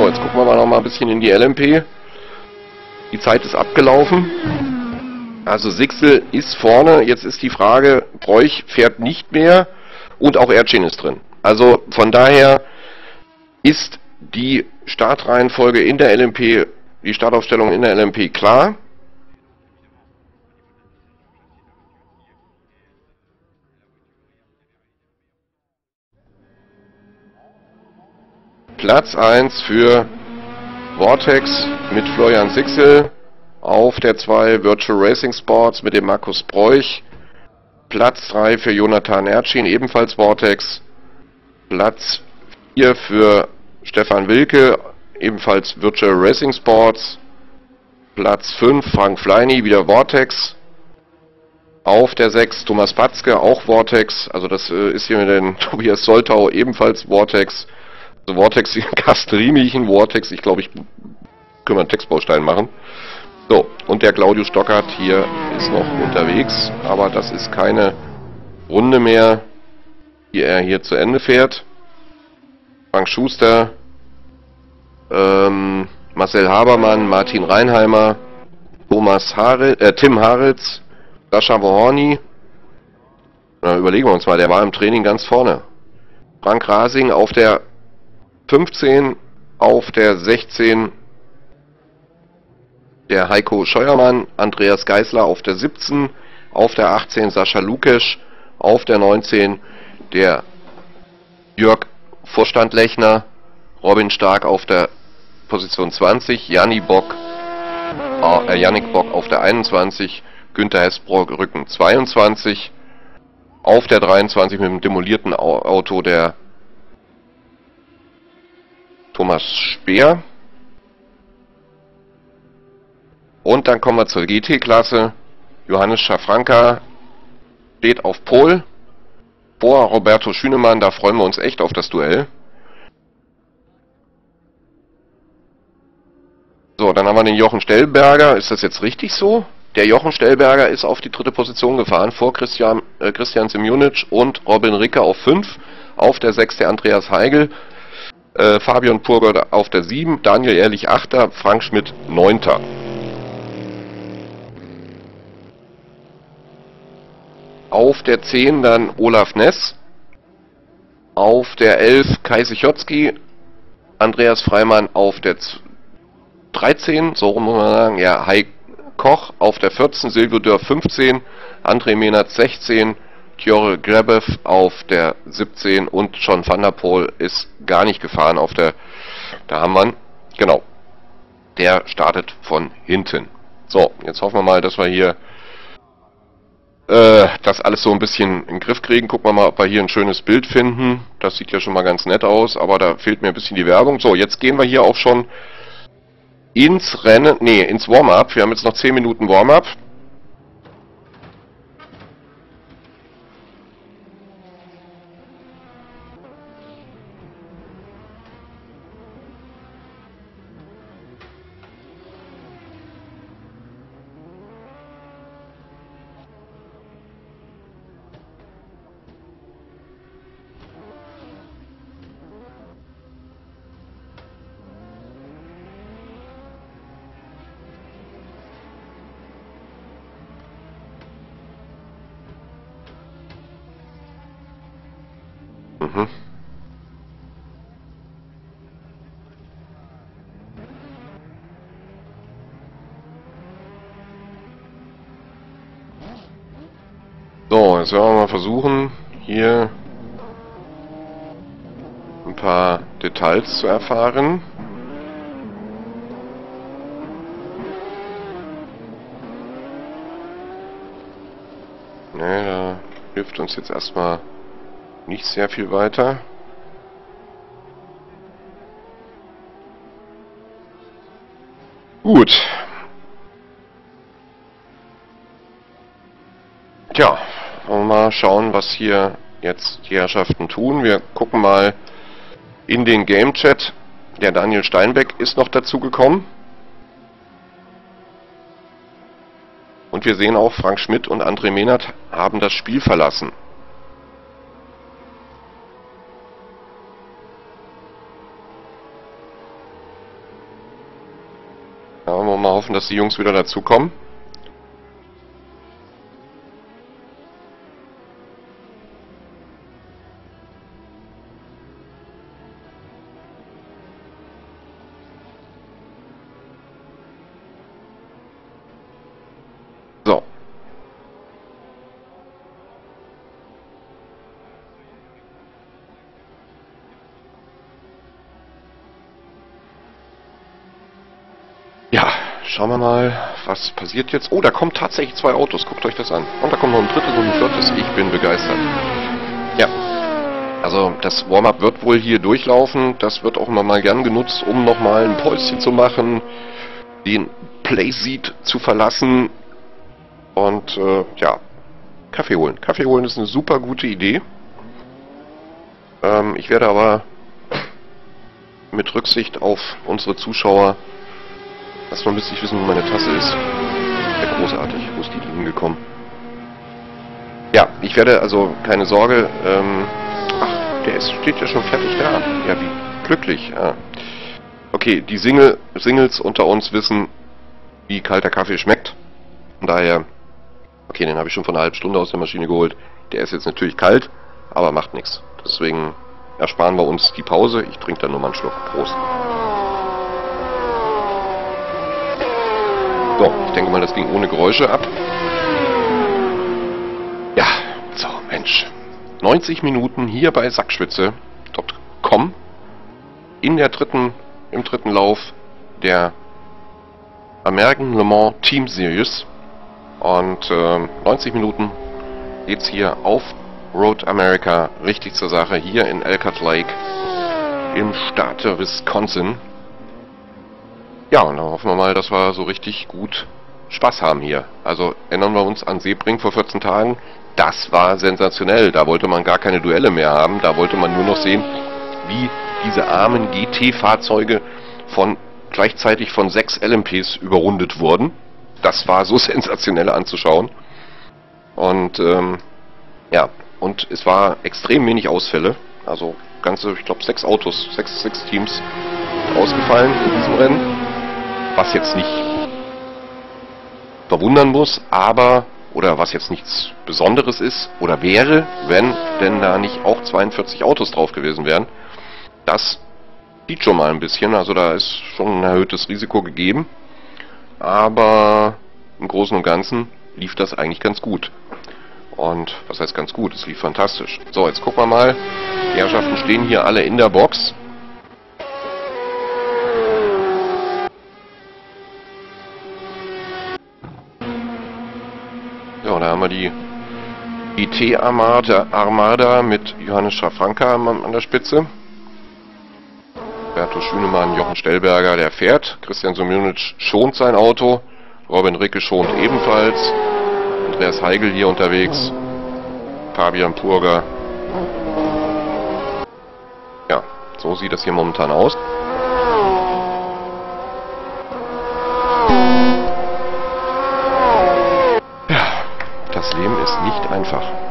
So, jetzt gucken wir mal noch mal ein bisschen in die LMP. Die Zeit ist abgelaufen. Also Sixel ist vorne. Jetzt ist die Frage, Bräuch fährt nicht mehr und auch Erdschin ist drin. Also von daher ist die Startreihenfolge in der LMP, die Startaufstellung in der LMP klar. Platz 1 für Vortex mit Florian Sixel. Auf der 2 Virtual Racing Sports mit dem Markus Bräuch. Platz 3 für Jonathan Erdschien, ebenfalls Vortex. Platz 4 für Stefan Wilke, ebenfalls Virtual Racing Sports. Platz 5 Frank Fleini, wieder Vortex. Auf der 6 Thomas Patzke, auch Vortex. Also das äh, ist hier mit den Tobias Soltau, ebenfalls Vortex. Vortex, Castrimischen Vortex, ich glaube, ich können wir einen Textbaustein machen. So, und der Claudius Stockert hier ist noch unterwegs, aber das ist keine Runde mehr, die er hier zu Ende fährt. Frank Schuster ähm, Marcel Habermann, Martin Reinheimer, Thomas Harel, äh, Tim Haritz, Sascha Wohorny. Na, überlegen wir uns mal, der war im Training ganz vorne. Frank Rasing auf der 15, auf der 16 der Heiko Scheuermann, Andreas Geisler auf der 17, auf der 18 Sascha Lukesch, auf der 19 der Jörg Vorstandlechner, Robin Stark auf der Position 20, Janni Bock, äh, Yannick Bock auf der 21, Günther Hessbrock Rücken 22, auf der 23 mit dem demolierten Auto der Thomas Speer. Und dann kommen wir zur GT-Klasse. Johannes Schafranka steht auf Pol vor Roberto Schünemann. Da freuen wir uns echt auf das Duell. So, dann haben wir den Jochen Stellberger. Ist das jetzt richtig so? Der Jochen Stellberger ist auf die dritte Position gefahren, vor Christian, äh, Christian Semjonic und Robin Ricker auf 5. Auf der 6 der Andreas Heigel. Äh, Fabian Purgott auf der 7, Daniel Ehrlich 8. Frank Schmidt 9. Auf der 10 dann Olaf Ness. Auf der 11 Kai Sichotski. Andreas Freimann auf der 13, so muss man sagen. Ja, Hai Koch auf der 14, Silvio Dörr 15, André Menat 16, Tjore Grebev auf der 17 und John van der Poel ist gar nicht gefahren auf der, da haben wir ihn, genau, der startet von hinten. So, jetzt hoffen wir mal, dass wir hier äh, das alles so ein bisschen in den Griff kriegen. Gucken wir mal, ob wir hier ein schönes Bild finden. Das sieht ja schon mal ganz nett aus, aber da fehlt mir ein bisschen die Werbung. So, jetzt gehen wir hier auch schon ins Rennen, nee, ins Warm-up. Wir haben jetzt noch 10 Minuten Warm-up. Jetzt werden wir mal versuchen, hier ein paar Details zu erfahren. Ne, da hilft uns jetzt erstmal nicht sehr viel weiter. Gut. Tja, wollen wir mal schauen, was hier jetzt die Herrschaften tun. Wir gucken mal in den Game Chat. Der Daniel Steinbeck ist noch dazu gekommen. Und wir sehen auch, Frank Schmidt und André Mehnert haben das Spiel verlassen. mal hoffen, dass die Jungs wieder dazukommen. Schauen wir mal, was passiert jetzt. Oh, da kommen tatsächlich zwei Autos. Guckt euch das an. Und da kommt noch ein drittes und ein viertes. Ich bin begeistert. Ja. Also das Warm-up wird wohl hier durchlaufen. Das wird auch immer mal gern genutzt, um nochmal ein Päuschen zu machen, den Playseat zu verlassen und äh, ja, Kaffee holen. Kaffee holen ist eine super gute Idee. Ähm, ich werde aber mit Rücksicht auf unsere Zuschauer Erstmal müsste ich wissen, wo meine Tasse ist. Ja, großartig. Wo ist die denn hingekommen? Ja, ich werde also, keine Sorge, ähm, ach, der ist, steht ja schon fertig da. Ja, wie glücklich, ja. okay, die Single, Singles unter uns wissen, wie kalter Kaffee schmeckt. Von daher, okay, den habe ich schon vor einer halben Stunde aus der Maschine geholt. Der ist jetzt natürlich kalt, aber macht nichts. Deswegen ersparen wir uns die Pause. Ich trinke dann nur mal einen Schluck. Prost. So, ich denke mal, das ging ohne Geräusche ab. Ja, so, Mensch. 90 Minuten hier bei Sackschwitze.com in der dritten, im dritten Lauf der American Le Mans Team Series. Und äh, 90 Minuten geht's hier auf Road America richtig zur Sache hier in Elkhart Lake im Staat Wisconsin. Ja, und dann hoffen wir mal, dass wir so richtig gut Spaß haben hier. Also erinnern wir uns an Sebring vor 14 Tagen. Das war sensationell. Da wollte man gar keine Duelle mehr haben. Da wollte man nur noch sehen, wie diese armen GT-Fahrzeuge von gleichzeitig von sechs LMPs überrundet wurden. Das war so sensationell anzuschauen. Und ähm, ja, und es war extrem wenig Ausfälle. Also ganze, ich glaube, sechs Autos, sechs, sechs Teams ausgefallen in diesem Rennen. Was jetzt nicht verwundern muss, aber, oder was jetzt nichts Besonderes ist, oder wäre, wenn denn da nicht auch 42 Autos drauf gewesen wären. Das sieht schon mal ein bisschen, also da ist schon ein erhöhtes Risiko gegeben. Aber im Großen und Ganzen lief das eigentlich ganz gut. Und was heißt ganz gut? Es lief fantastisch. So, jetzt gucken wir mal. Die Herrschaften stehen hier alle in der Box. Da haben wir die IT-Armada Armada mit Johannes Schafranka an der Spitze. Berto Schünemann, Jochen Stellberger, der fährt. Christian Somjunic schont sein Auto. Robin Ricke schont ebenfalls. Andreas Heigel hier unterwegs. Fabian Purger. Ja, so sieht das hier momentan aus. Ja, das Leben ist nicht einfach.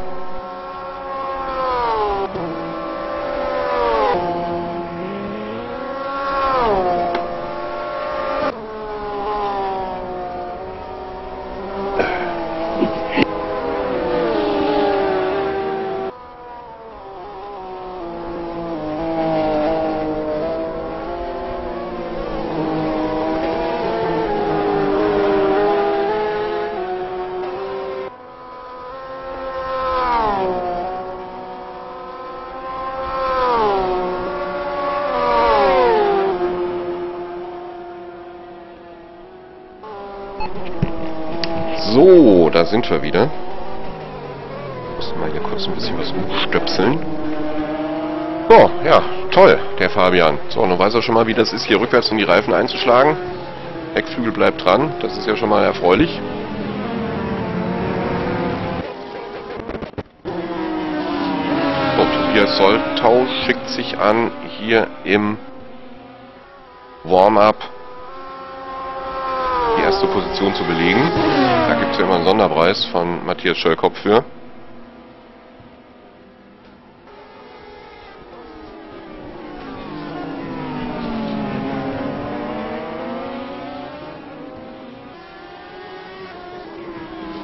So, da sind wir wieder. Muss mal hier kurz ein bisschen was umstöpseln. Oh, ja, toll, der Fabian. So, nun weiß er schon mal, wie das ist, hier rückwärts in die Reifen einzuschlagen. Heckflügel bleibt dran, das ist ja schon mal erfreulich. So, Tobias Soltau schickt sich an, hier im Warm-up erste Position zu belegen. Da gibt es ja immer einen Sonderpreis von Matthias Schöllkopf für.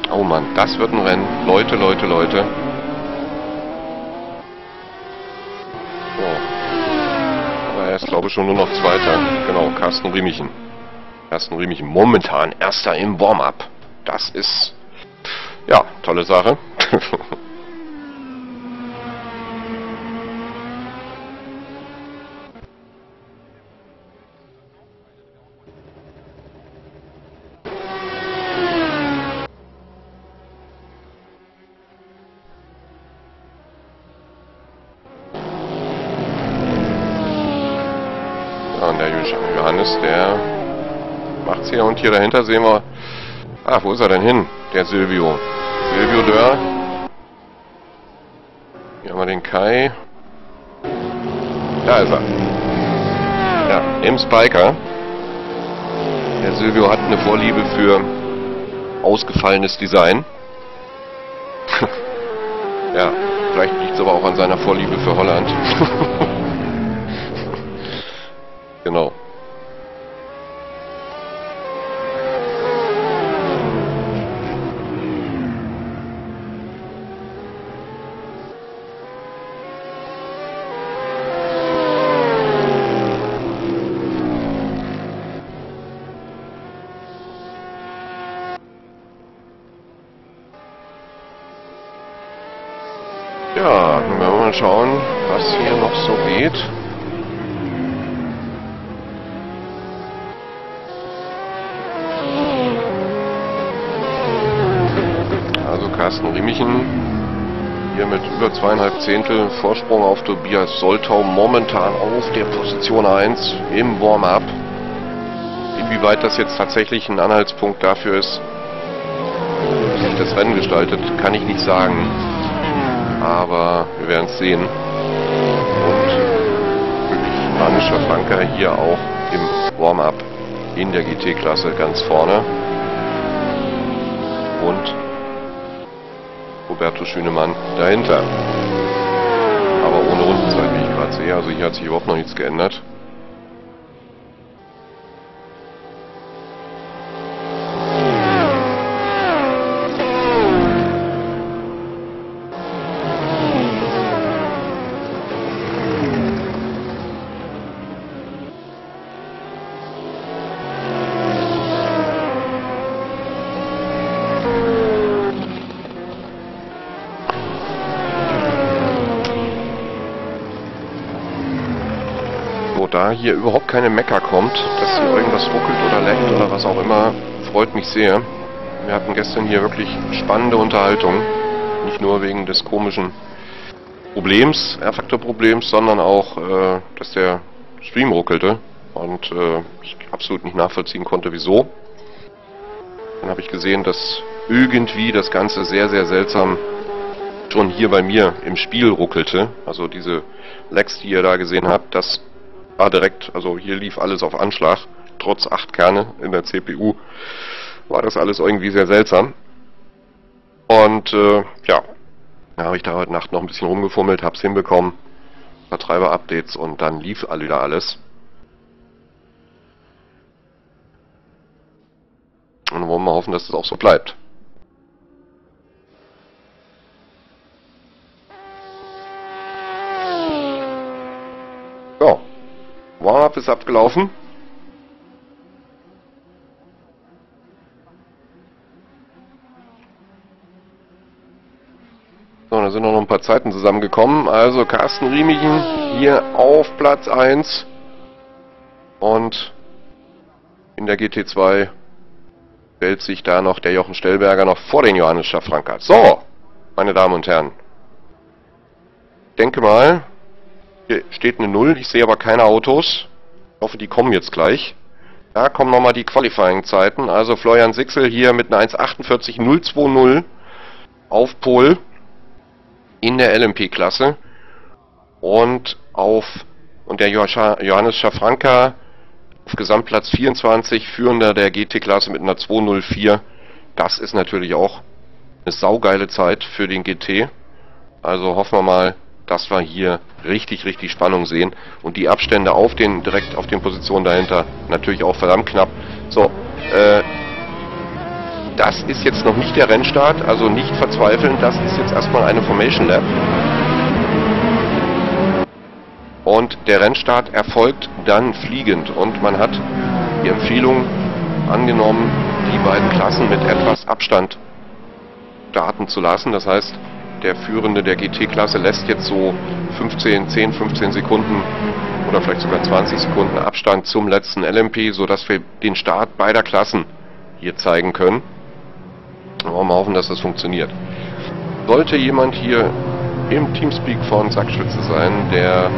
Oh Mann, das wird ein Rennen. Leute, Leute, Leute. Oh. Er ist glaube ich schon nur noch Zweiter. Genau, Carsten Riemichen. Carsten Riemichen momentan Erster im Warm-up. Das ist, ja, tolle Sache. Ja, und der Johannes, der macht's hier dahinter sehen wir. Ach, wo ist er denn hin? Der Silvio. Silvio Dörr. Hier haben wir den Kai. Da ist er. Ja, im Spiker. Der Silvio hat eine Vorliebe für ausgefallenes Design. ja, vielleicht liegt es aber auch an seiner Vorliebe für Holland. genau. Zehntel Vorsprung auf Tobias Soltau momentan auf der Position 1 im Warm-up. Inwieweit das jetzt tatsächlich ein Anhaltspunkt dafür ist, wie sich das Rennen gestaltet, kann ich nicht sagen. Aber wir werden es sehen. Und wirklich spanischer Flanker hier auch im Warm-up in der GT-Klasse ganz vorne. Und Roberto Schünemann dahinter. Aber ohne Rundenzeit, wie ich gerade sehe. Also hier hat sich überhaupt noch nichts geändert. Da hier überhaupt keine Mecker kommt, dass hier irgendwas ruckelt oder leckt oder was auch immer, freut mich sehr. Wir hatten gestern hier wirklich spannende Unterhaltung. Nicht nur wegen des komischen Problems, R-Faktor-Problems, sondern auch, äh, dass der Stream ruckelte und äh, ich absolut nicht nachvollziehen konnte, wieso. Dann habe ich gesehen, dass irgendwie das Ganze sehr, sehr seltsam schon hier bei mir im Spiel ruckelte. Also diese Lags, die ihr da gesehen habt, das war direkt, also hier lief alles auf Anschlag, trotz 8 Kerne in der CPU, war das alles irgendwie sehr seltsam. Und äh, ja, da habe ich da heute Nacht noch ein bisschen rumgefummelt, hab's hinbekommen, Vertreiber-Updates und dann lief wieder alles. Und wollen wir hoffen, dass das auch so bleibt. Warm-up ist abgelaufen. So, da sind noch ein paar Zeiten zusammengekommen. Also Carsten Riemichen hier auf Platz 1. Und in der GT2 stellt sich da noch der Jochen Stellberger noch vor den Johannes Schaffrankert. So, meine Damen und Herren. denke mal, hier steht eine 0, ich sehe aber keine Autos. Ich hoffe, die kommen jetzt gleich. Da kommen nochmal die Qualifying-Zeiten. Also Florian Sixel hier mit einer 1.48.020 auf Pol in der LMP-Klasse. Und auf und der Johannes Schafranka auf Gesamtplatz 24, führender der GT-Klasse mit einer 204. Das ist natürlich auch eine saugeile Zeit für den GT. Also hoffen wir mal, dass wir hier richtig, richtig Spannung sehen. Und die Abstände auf den, direkt auf den Positionen dahinter natürlich auch verdammt knapp. So, äh, das ist jetzt noch nicht der Rennstart, also nicht verzweifeln, das ist jetzt erstmal eine Formation Lab. Und der Rennstart erfolgt dann fliegend und man hat die Empfehlung angenommen, die beiden Klassen mit etwas Abstand starten zu lassen. Das heißt, der Führende der GT-Klasse lässt jetzt so 15, 10, 15 Sekunden oder vielleicht sogar 20 Sekunden Abstand zum letzten LMP, sodass wir den Start beider Klassen hier zeigen können. wir mal hoffen, dass das funktioniert. Sollte jemand hier im Teamspeak von Sackschütze sein, der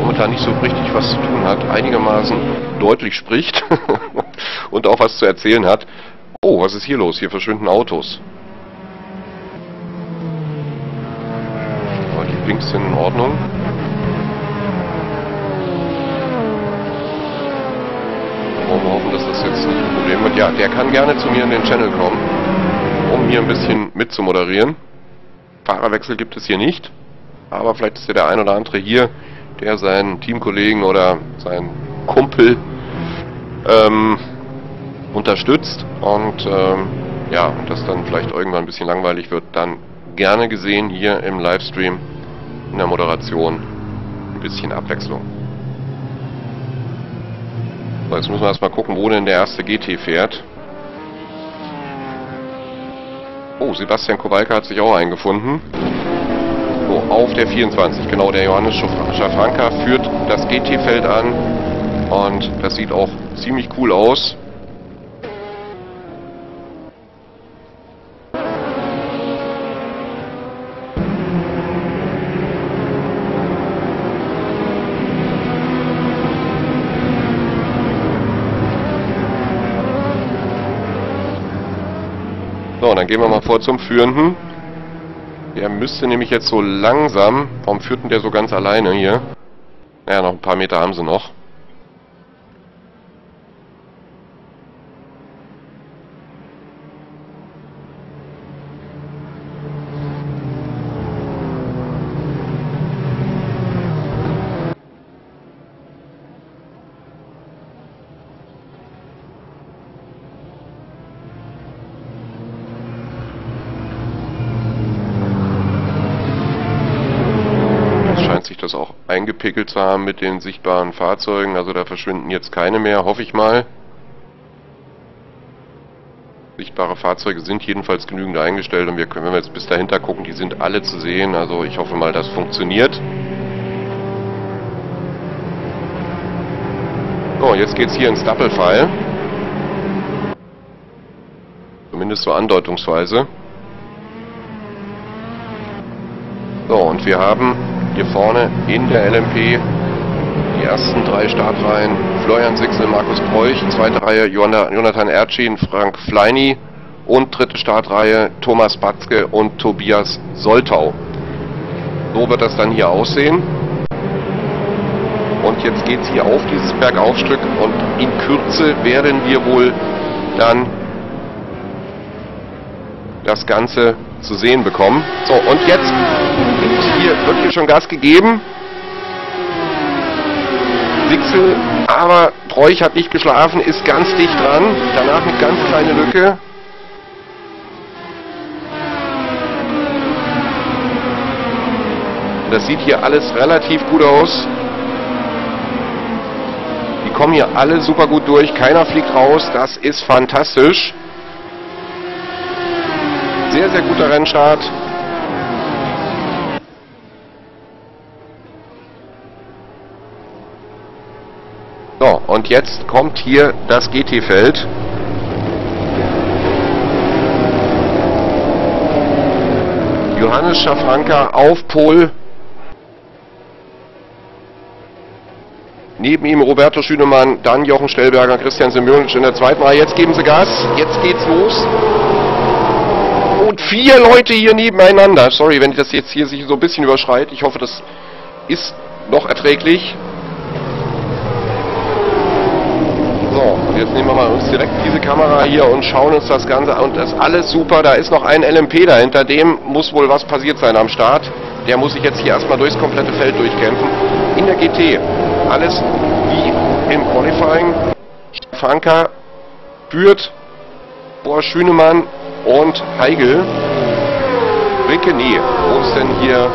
momentan nicht so richtig was zu tun hat, einigermaßen deutlich spricht und auch was zu erzählen hat. Oh, was ist hier los? Hier verschwinden Autos. Links sind in Ordnung. Wollen wir hoffen, dass das jetzt nicht ein Problem wird. Ja, der kann gerne zu mir in den Channel kommen, um hier ein bisschen mitzumoderieren. Fahrerwechsel gibt es hier nicht, aber vielleicht ist ja der ein oder andere hier, der seinen Teamkollegen oder seinen Kumpel ähm, unterstützt und ähm, ja, und das dann vielleicht irgendwann ein bisschen langweilig wird, dann gerne gesehen hier im Livestream in der Moderation ein bisschen Abwechslung. So, jetzt müssen wir erstmal gucken, wo denn der erste GT fährt. Oh, Sebastian Kowalka hat sich auch eingefunden. So, auf der 24, genau, der Johannes Schafranka führt das GT-Feld an und das sieht auch ziemlich cool aus. Gehen wir mal vor zum Führenden. Der müsste nämlich jetzt so langsam... Warum führt denn der so ganz alleine hier? Naja, noch ein paar Meter haben sie noch. das zu haben mit den sichtbaren Fahrzeugen. Also da verschwinden jetzt keine mehr, hoffe ich mal. Sichtbare Fahrzeuge sind jedenfalls genügend eingestellt und wir können, wenn wir jetzt bis dahinter gucken, die sind alle zu sehen. Also ich hoffe mal, das funktioniert. So, jetzt geht's hier ins Doppelfall. Zumindest so andeutungsweise. So, und wir haben hier vorne in der LMP die ersten drei Startreihen. Florian Sixel, Markus Bräuch, zweite Reihe Jonathan Ercin, Frank Fleini und dritte Startreihe Thomas Batzke und Tobias Soltau. So wird das dann hier aussehen. Und jetzt geht es hier auf dieses Bergaufstück und in Kürze werden wir wohl dann das Ganze zu sehen bekommen. So, und jetzt hier wirklich schon Gas gegeben. Wixel, aber Treuch hat nicht geschlafen, ist ganz dicht dran. Danach eine ganz kleine Lücke. Das sieht hier alles relativ gut aus. Die kommen hier alle super gut durch. Keiner fliegt raus. Das ist fantastisch. Sehr, sehr guter Rennstart. Und jetzt kommt hier das GT-Feld. Johannes Schafranka auf Pol. Neben ihm Roberto Schünemann, dann Jochen Stellberger, Christian Semjonic in der zweiten Reihe. Jetzt geben sie Gas, jetzt geht's los. Und vier Leute hier nebeneinander. Sorry, wenn das jetzt hier sich so ein bisschen überschreit. Ich hoffe, das ist noch erträglich. So, jetzt nehmen wir mal uns direkt diese Kamera hier und schauen uns das Ganze an. Und das ist alles super. Da ist noch ein LMP dahinter. Dem muss wohl was passiert sein am Start. Der muss sich jetzt hier erstmal durchs komplette Feld durchkämpfen. In der GT. Alles wie im Qualifying. Franka führt vor Schünemann und Heigel. Ricke, nee. Wo ist denn hier?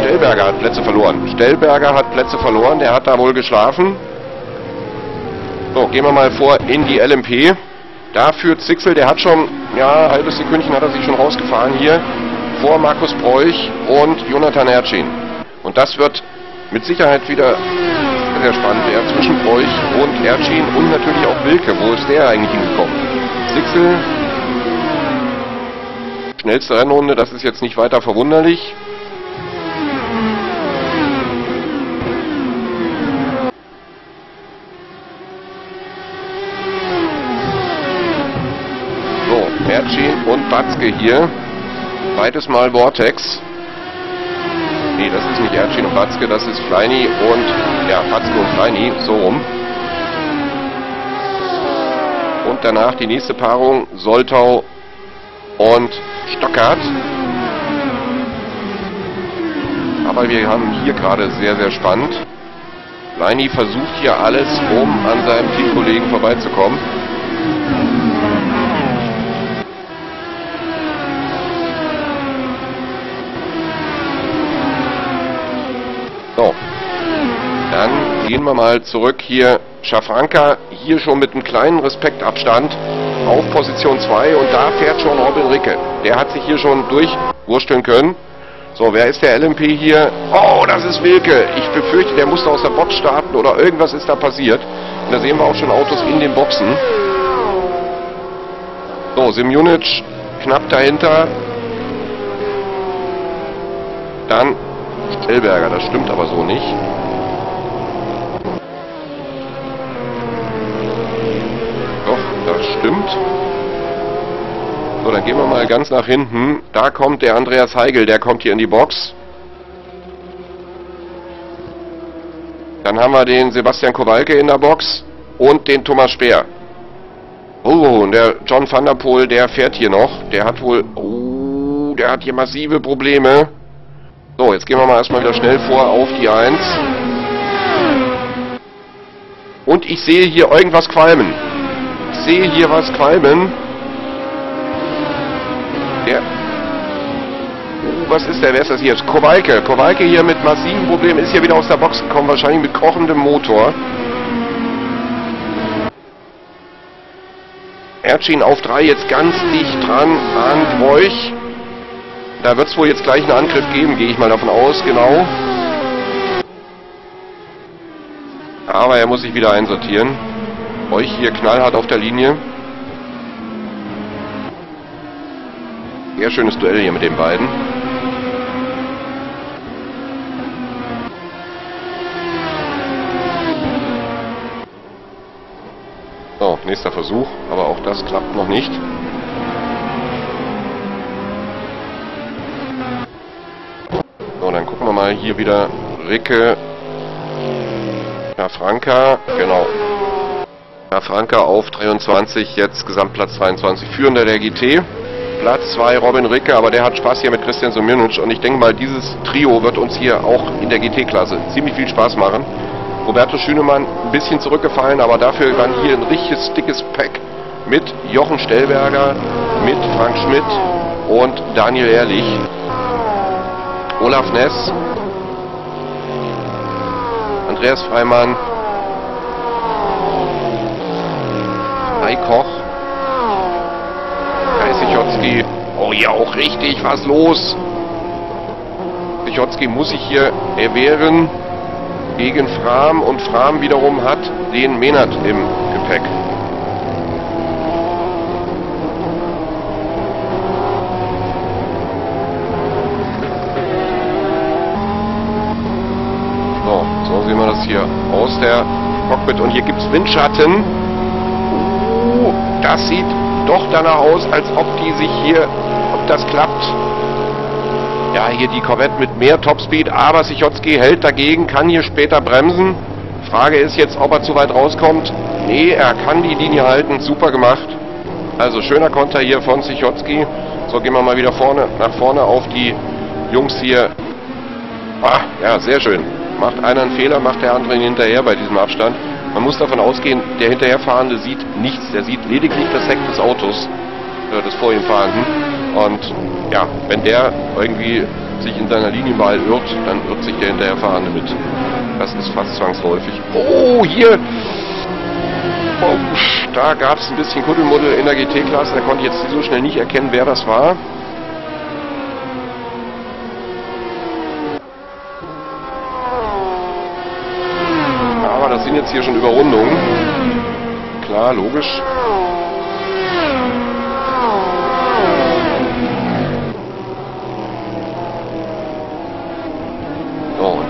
Stellberger hat Plätze verloren. Stellberger hat Plätze verloren. Der hat da wohl geschlafen. So, gehen wir mal vor in die LMP. Da führt Sixel, der hat schon, ja, halbes Sekündchen hat er sich schon rausgefahren hier, vor Markus Bräuch und Jonathan Ercin. Und das wird mit Sicherheit wieder sehr spannend werden zwischen Bräuch und Ercin und natürlich auch Wilke. Wo ist der eigentlich hingekommen? Sixel, schnellste Rennrunde, das ist jetzt nicht weiter verwunderlich. Batzke hier. Beides mal Vortex. Nee, das ist nicht Ercin und Batzke, das ist Fleini und, ja, Batzke und Fleini, so rum. Und danach die nächste Paarung, Soltau und Stockart. Aber wir haben hier gerade sehr, sehr spannend. Fleini versucht hier alles, um an seinem Teamkollegen vorbeizukommen. Dann gehen wir mal zurück hier. Schafranka hier schon mit einem kleinen Respektabstand auf Position 2 und da fährt schon Robin Ricke. Der hat sich hier schon durchwursteln können. So, wer ist der LMP hier? Oh, das ist Wilke. Ich befürchte, der musste aus der Box starten oder irgendwas ist da passiert. Und da sehen wir auch schon Autos in den Boxen. So, Simjunic knapp dahinter. Dann Stellberger, das stimmt aber so nicht. Doch, das stimmt. So, dann gehen wir mal ganz nach hinten. Da kommt der Andreas Heigel, der kommt hier in die Box. Dann haben wir den Sebastian Kowalke in der Box und den Thomas Speer. Oh, und der John van der Poel, der fährt hier noch. Der hat wohl... Oh, der hat hier massive Probleme. So, jetzt gehen wir mal erstmal wieder schnell vor auf die 1. Und ich sehe hier irgendwas qualmen. Ich sehe hier was qualmen. Der... Uh, was ist der? Wer ist das hier? Kowalke. Kowalke hier mit massiven Problemen. Ist hier wieder aus der Box gekommen. Wahrscheinlich mit kochendem Motor. Ercin auf 3 jetzt ganz dicht dran an Bräuch. Da wird es wohl jetzt gleich einen Angriff geben, gehe ich mal davon aus, genau. Aber er muss sich wieder einsortieren. Euch hier knallhart auf der Linie. Sehr schönes Duell hier mit den beiden. So, nächster Versuch, aber auch das klappt noch nicht. So, dann gucken wir mal hier wieder Ricke, ja, Franka, genau. Ja, Franka auf 23, jetzt Gesamtplatz 22, führender der GT. Platz 2 Robin Ricke, aber der hat Spaß hier mit Christian Somjunic und ich denke mal, dieses Trio wird uns hier auch in der GT-Klasse ziemlich viel Spaß machen. Roberto Schünemann ein bisschen zurückgefallen, aber dafür dann hier ein richtiges dickes Pack mit Jochen Stellberger, mit Frank Schmidt und Daniel Ehrlich. Olaf Ness, Andreas Freimann, Kai Koch, Kai Sichotski. Oh ja, auch richtig, was los? Sichotski muss sich hier erwehren gegen Fram und Fram wiederum hat den Menat im Gepäck. So, so sehen wir das hier aus der Cockpit und hier gibt es Windschatten. Uh, das sieht doch danach aus, als ob die sich hier, ob das klappt. Ja, hier die Corvette mit mehr Topspeed, aber Sichotski hält dagegen, kann hier später bremsen. Frage ist jetzt, ob er zu weit rauskommt. Nee, er kann die Linie halten, super gemacht. Also schöner Konter hier von Sichotski. So, gehen wir mal wieder vorne, nach vorne auf die Jungs hier. Ah, ja, sehr schön. Macht einer einen Fehler, macht der andere ihn hinterher bei diesem Abstand. Man muss davon ausgehen, der Hinterherfahrende sieht nichts. Der sieht lediglich das Heck des Autos, äh, des vor ihm Fahrenden. Und ja, wenn der irgendwie sich in seiner Linienwahl irrt, dann irrt sich der Hinterherfahrende mit. Das ist fast zwangsläufig. Oh, hier! Oh, da gab es ein bisschen Kuddelmuddel in der GT-Klasse. Da konnte ich jetzt so schnell nicht erkennen, wer das war. Aber das sind jetzt hier schon Überrundungen. Klar, logisch.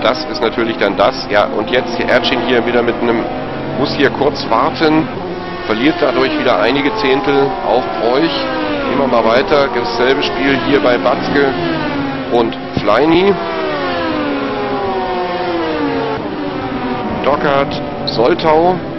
das ist natürlich dann das. Ja, und jetzt Ercin hier wieder mit einem, muss hier kurz warten, verliert dadurch wieder einige Zehntel auf euch. Gehen wir mal weiter. Dasselbe Spiel hier bei Batzke und Fleini. Dockert, Soltau.